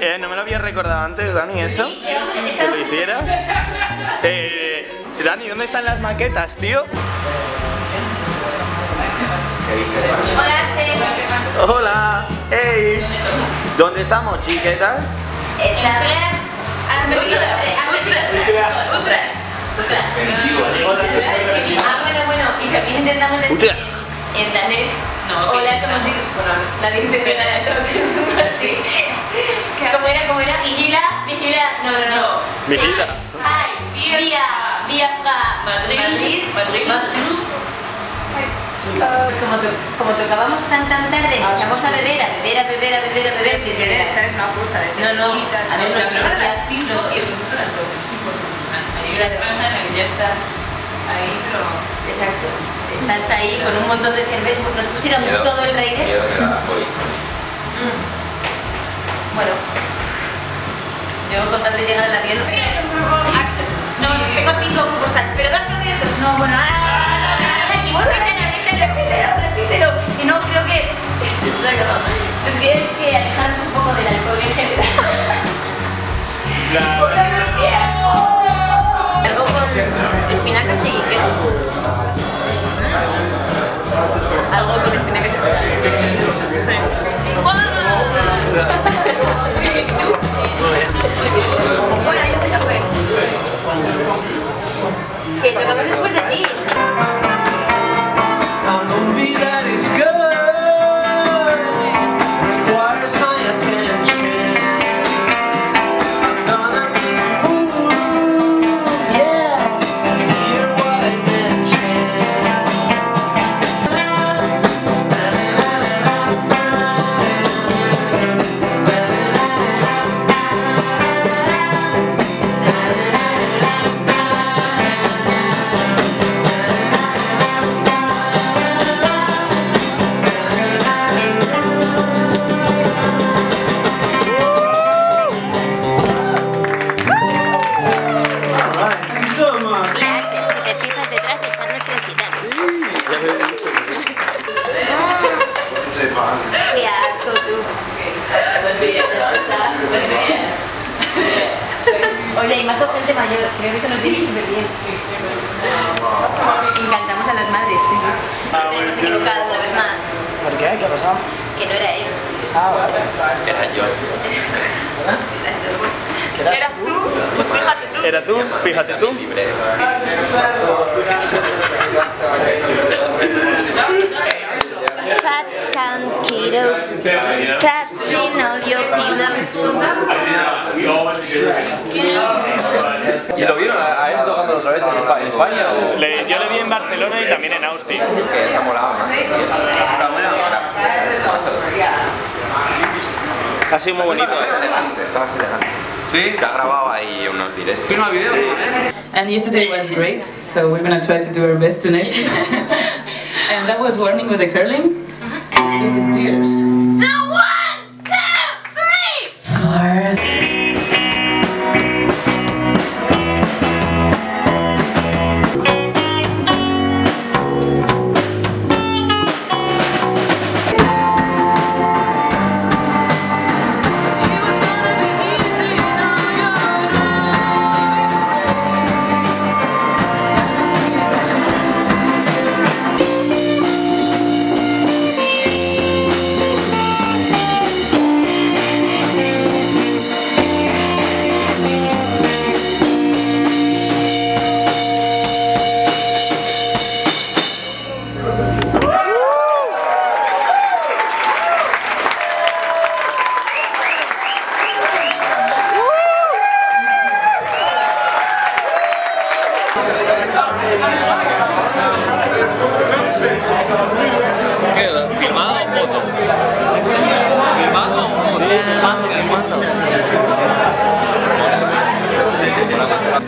Eh, ¿No me lo habías recordado antes, Dani, eso? Que lo hiciera. Eh, Dani, ¿dónde están las maquetas, tío? Hola, Che. Hola, hey. ¿Dónde estamos, chiquetas? Está Ah, bueno, bueno, y también intentamos decir en danés. No, Hola, somos de así. ¿Cómo era? ¿Cómo era? Vigila. Vigila. No, no, no. Vigila. Ay, vía, vía fra Madrid. Madrid. Madrid. Pues como, to- como tocábamos tan tan tarde, empezamos a beber, a beber, a beber, a beber, a beber. Si quieres, ¿sabes? No gusta decir. No, no, a ver, nos a las nos- 5 y el a las 12. Sí, porque hay una en la que ya estás ahí, pero... Exacto. Estás ahí con un montón de cervezas, nos pusieron todo el rey Miedo me da hoy. Bueno, yo con tal de llegar. Tienes un grupo. ah, No, tengo cinco grupos tal. Pero dame uno directo. No, bueno. ah, Y bueno, repítelo, repítelo. Y no, creo que. Tendríais que alejaros un poco del alcohol en general. La-. Algo con espinacas y queso. Algo con espinacas y queso. Bueno, Que tocamos después de ti. Hay más gente mayor, creo que eso nos viene súper bien. Encantamos a las madres, sí, sí. Nos hemos equivocado una vez más, ¿Por qué? ¿Qué ha pasado? que no era él. Ah, vale. Era yo. ¿Eras tú? Pues fíjate tú. ¿Era tú? Fíjate tú. Libre. Fat can kilos, touching all your pillows. ¿Y lo vieron a, a él tocando otra vez en Espa- en España? o Le- yo le vi en Barcelona y también en Austin. Que se ha molado. Ha sido muy bonito, Estaba ¿eh? elegante, estaba así elegante. Sí. Que ha grabado ahí unos directos. Filma videos. And yesterday was great, so we're gonna try to do our best tonight. and that was warning with the curling. This is tears. So one,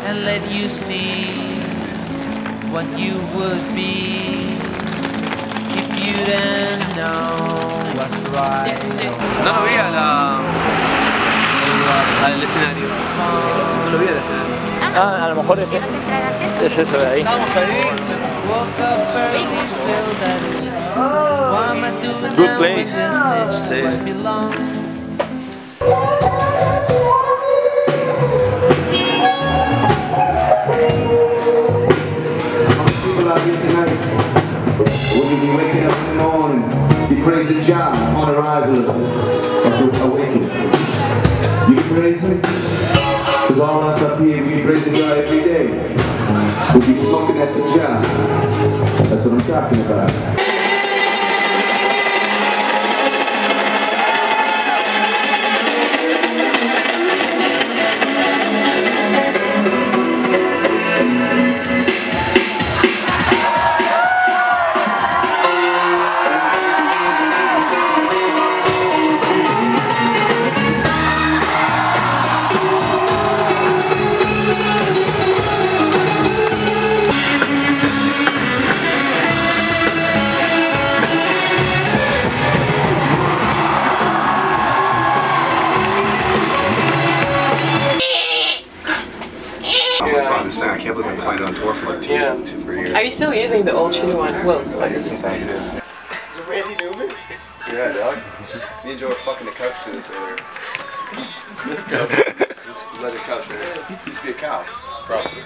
and let you see what you would be if you didn't know what's right. No lo vi a la... al escenario. No lo vi al escenario. Ah, a lo mejor ese. ¿Vas a entrar antes? Es eso de ahí. Estábamos ahí. Woke up early, be praising Jah on arrival of the awakening. You be praising? Because all of us up here, we be praising God every day. We'll be smoking at the Jah. That's what I'm talking about. Using the old shitty one? Well, Sometimes, yeah. Randy Newman? Yeah, dog. Me and Joe were fucking the couch to this earlier. this couch. this leather couch right here. Used to be a cow. Probably.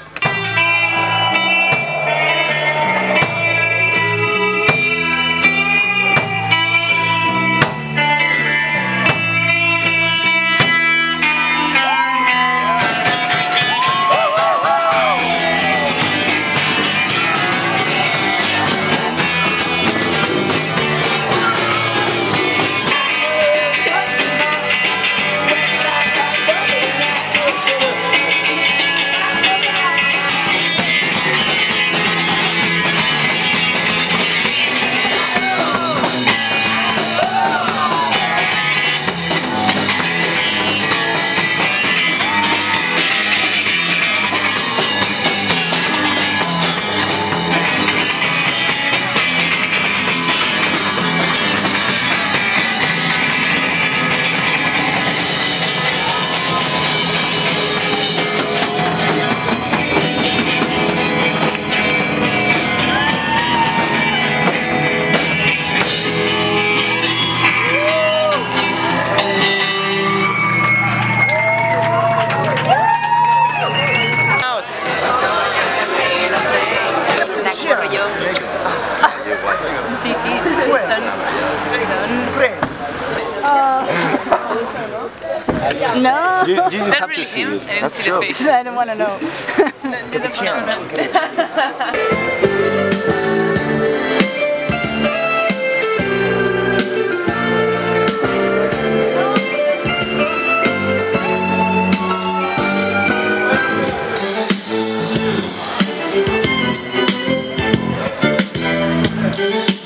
I didn't That's see the true. face. I don't want to know. Ay,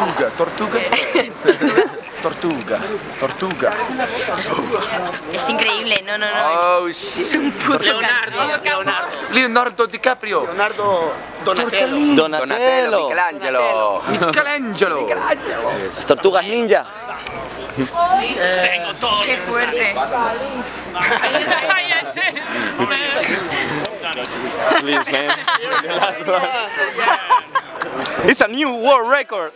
Tortuga, tortuga. tortuga, tortuga. Es increíble, no, no, no. Oh, Es shit. un puto Leonardo. Leonardo DiCaprio. Leonardo Donatello. Donatello. Michelangelo. Michelangelo. Las tortugas ninja. Qué fuerte. Please, man. The last one. It's a new world record.